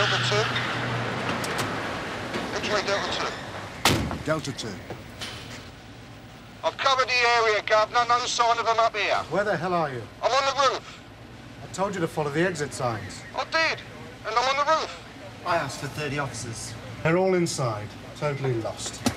Delta 2. X-ray Delta 2. Delta 2. I've covered the area, Governor. No sign of them up here. Where the hell are you? I'm on the roof. I told you to follow the exit signs. I did. And I'm on the roof. I asked for 30 officers. They're all inside, totally lost.